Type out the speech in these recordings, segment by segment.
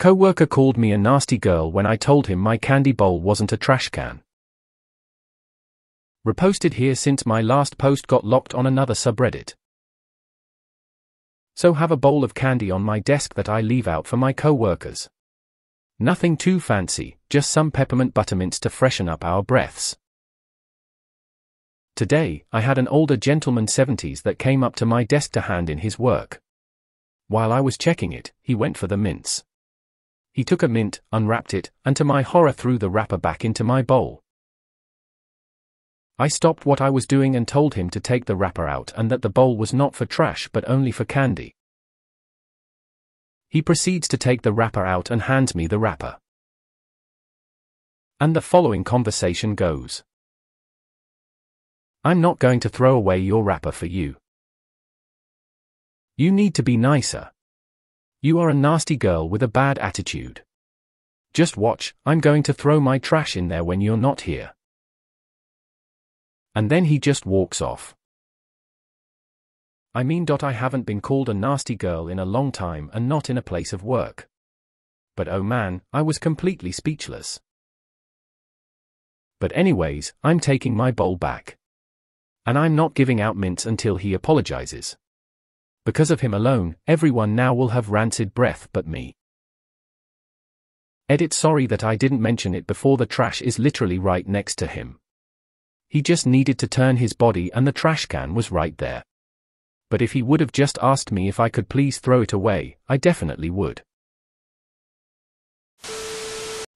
Co-worker called me a nasty girl when I told him my candy bowl wasn't a trash can. Reposted here since my last post got locked on another subreddit. So have a bowl of candy on my desk that I leave out for my co-workers. Nothing too fancy, just some peppermint buttermints to freshen up our breaths. Today, I had an older gentleman 70s that came up to my desk to hand in his work. While I was checking it, he went for the mints. He took a mint, unwrapped it, and to my horror threw the wrapper back into my bowl. I stopped what I was doing and told him to take the wrapper out and that the bowl was not for trash but only for candy. He proceeds to take the wrapper out and hands me the wrapper. And the following conversation goes I'm not going to throw away your wrapper for you. You need to be nicer. You are a nasty girl with a bad attitude. Just watch, I'm going to throw my trash in there when you're not here. And then he just walks off. I mean. I haven't been called a nasty girl in a long time and not in a place of work. But oh man, I was completely speechless. But anyways, I'm taking my bowl back. And I'm not giving out mints until he apologizes. Because of him alone, everyone now will have rancid breath but me. Edit sorry that I didn't mention it before the trash is literally right next to him. He just needed to turn his body and the trash can was right there. But if he would have just asked me if I could please throw it away, I definitely would.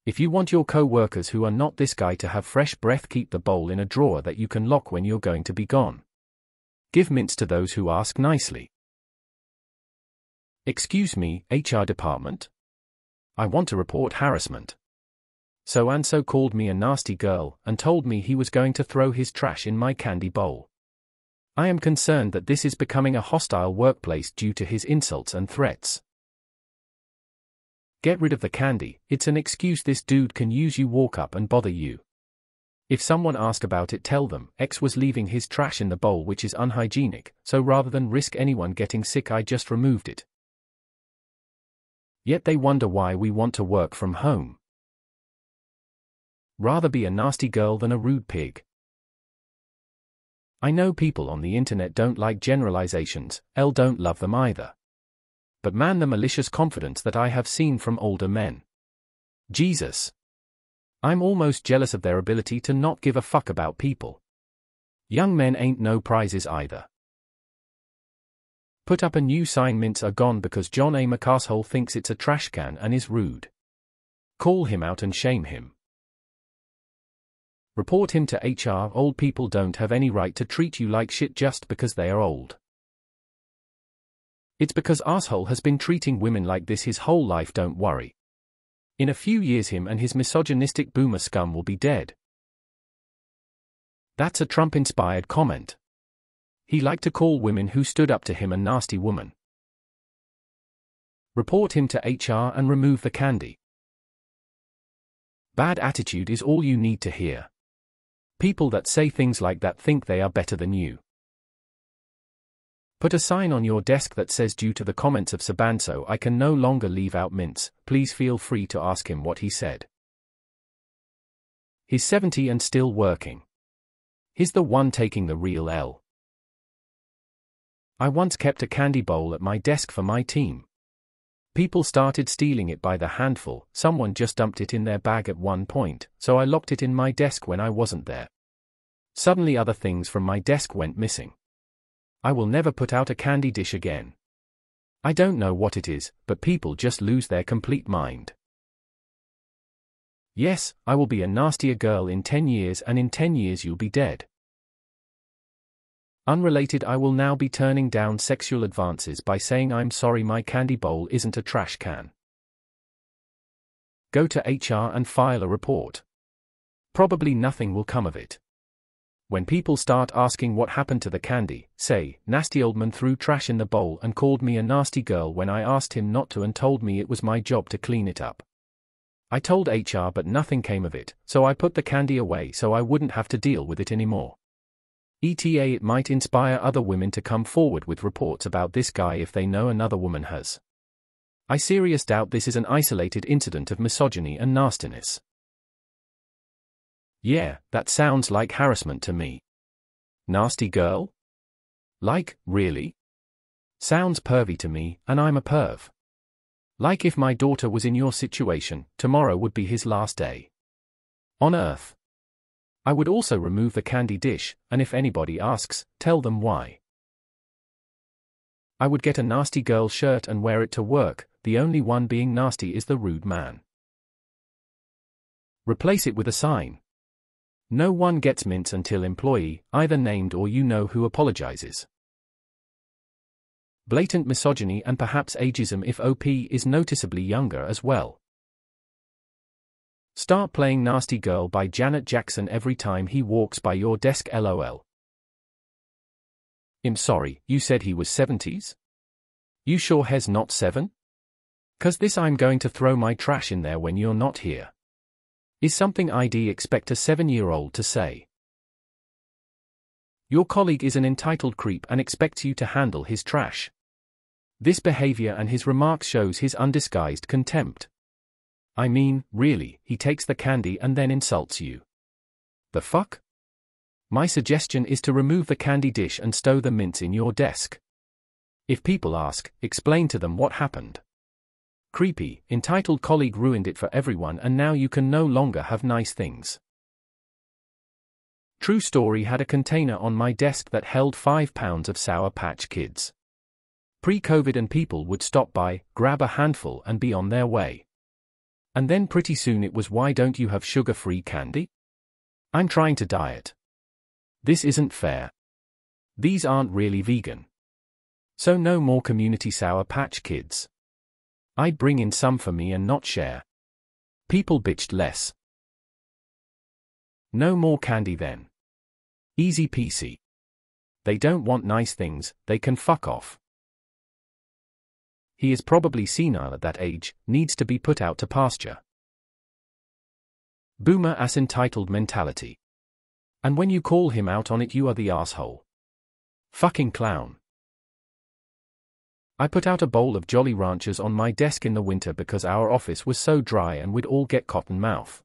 If you want your co-workers who are not this guy to have fresh breath keep the bowl in a drawer that you can lock when you're going to be gone. Give mints to those who ask nicely. Excuse me, HR department? I want to report harassment. So and so called me a nasty girl and told me he was going to throw his trash in my candy bowl. I am concerned that this is becoming a hostile workplace due to his insults and threats. Get rid of the candy, it's an excuse this dude can use you walk up and bother you. If someone ask about it tell them, X was leaving his trash in the bowl which is unhygienic, so rather than risk anyone getting sick I just removed it. Yet they wonder why we want to work from home. Rather be a nasty girl than a rude pig. I know people on the internet don't like generalizations, L don't love them either. But man the malicious confidence that I have seen from older men. Jesus. I'm almost jealous of their ability to not give a fuck about people. Young men ain't no prizes either. Put up a new sign mints are gone because John A. McCasshole thinks it's a trash can and is rude. Call him out and shame him. Report him to HR. Old people don't have any right to treat you like shit just because they are old. It's because asshole has been treating women like this his whole life don't worry. In a few years him and his misogynistic boomer scum will be dead. That's a Trump-inspired comment. He liked to call women who stood up to him a nasty woman. Report him to HR and remove the candy. Bad attitude is all you need to hear. People that say things like that think they are better than you. Put a sign on your desk that says due to the comments of Sabanso I can no longer leave out mints, please feel free to ask him what he said. He's 70 and still working. He's the one taking the real L. I once kept a candy bowl at my desk for my team. People started stealing it by the handful, someone just dumped it in their bag at one point, so I locked it in my desk when I wasn't there. Suddenly other things from my desk went missing. I will never put out a candy dish again. I don't know what it is, but people just lose their complete mind. Yes, I will be a nastier girl in 10 years and in 10 years you'll be dead. Unrelated I will now be turning down sexual advances by saying I'm sorry my candy bowl isn't a trash can. Go to HR and file a report. Probably nothing will come of it. When people start asking what happened to the candy, say, nasty old man threw trash in the bowl and called me a nasty girl when I asked him not to and told me it was my job to clean it up. I told HR but nothing came of it, so I put the candy away so I wouldn't have to deal with it anymore. ETA it might inspire other women to come forward with reports about this guy if they know another woman has. I serious doubt this is an isolated incident of misogyny and nastiness. Yeah, that sounds like harassment to me. Nasty girl? Like, really? Sounds pervy to me, and I'm a perv. Like if my daughter was in your situation, tomorrow would be his last day. On earth. I would also remove the candy dish, and if anybody asks, tell them why. I would get a nasty girl shirt and wear it to work, the only one being nasty is the rude man. Replace it with a sign. No one gets mints until employee, either named or you know who apologizes. Blatant misogyny and perhaps ageism if OP is noticeably younger as well. Start playing Nasty Girl by Janet Jackson every time he walks by your desk lol. I'm sorry, you said he was 70s? You sure has not 7? Cause this I'm going to throw my trash in there when you're not here. Is something I'd expect a 7-year-old to say. Your colleague is an entitled creep and expects you to handle his trash. This behavior and his remarks shows his undisguised contempt. I mean, really, he takes the candy and then insults you. The fuck? My suggestion is to remove the candy dish and stow the mints in your desk. If people ask, explain to them what happened. Creepy, entitled colleague ruined it for everyone and now you can no longer have nice things. True story had a container on my desk that held 5 pounds of Sour Patch Kids. Pre-COVID and people would stop by, grab a handful and be on their way. And then pretty soon it was why don't you have sugar-free candy? I'm trying to diet. This isn't fair. These aren't really vegan. So no more community Sour Patch Kids. I'd bring in some for me and not share. People bitched less. No more candy then. Easy peasy. They don't want nice things, they can fuck off. He is probably senile at that age, needs to be put out to pasture. Boomer ass entitled mentality. And when you call him out on it, you are the asshole. Fucking clown. I put out a bowl of Jolly Ranchers on my desk in the winter because our office was so dry and we'd all get cotton mouth.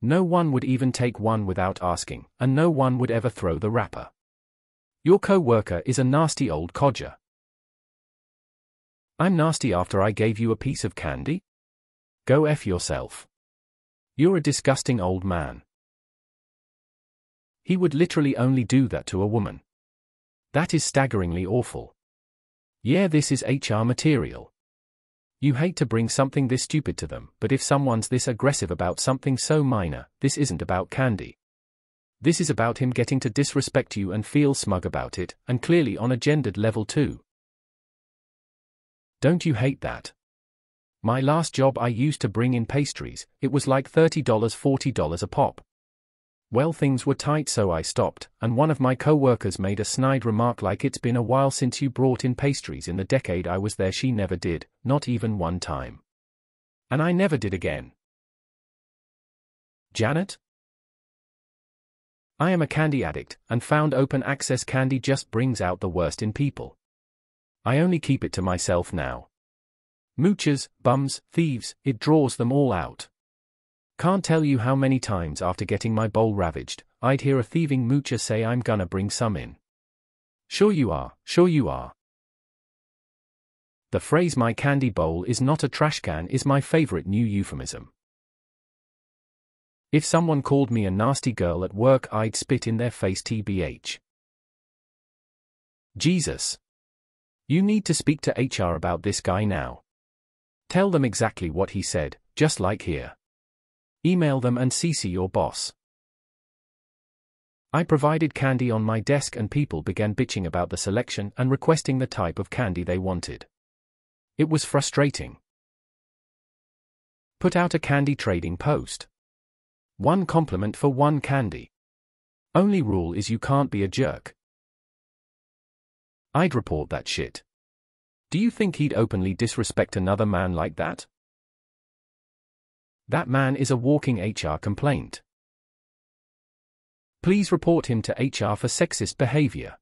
No one would even take one without asking, and no one would ever throw the wrapper. Your co-worker is a nasty old codger. I'm nasty after I gave you a piece of candy? Go F yourself. You're a disgusting old man. He would literally only do that to a woman. That is staggeringly awful. Yeah, this is HR material. You hate to bring something this stupid to them, but if someone's this aggressive about something so minor, this isn't about candy. This is about him getting to disrespect you and feel smug about it, and clearly on a gendered level too. Don't you hate that? My last job I used to bring in pastries, it was like $30 $40 a pop. Well things were tight so I stopped, and one of my co-workers made a snide remark like it's been a while since you brought in pastries in the decade I was there she never did, not even one time. And I never did again. Janet? I am a candy addict, and found open access candy just brings out the worst in people. I only keep it to myself now. Moochers, bums, thieves, it draws them all out. Can't tell you how many times after getting my bowl ravaged, I'd hear a thieving moocher say I'm gonna bring some in. Sure you are, sure you are. The phrase my candy bowl is not a trash can is my favorite new euphemism. If someone called me a nasty girl at work I'd spit in their face tbh. Jesus. You need to speak to HR about this guy now. Tell them exactly what he said, just like here. Email them and CC your boss. I provided candy on my desk and people began bitching about the selection and requesting the type of candy they wanted. It was frustrating. Put out a candy trading post. One compliment for one candy. Only rule is you can't be a jerk. I'd report that shit. Do you think he'd openly disrespect another man like that? That man is a walking HR complaint. Please report him to HR for sexist behavior.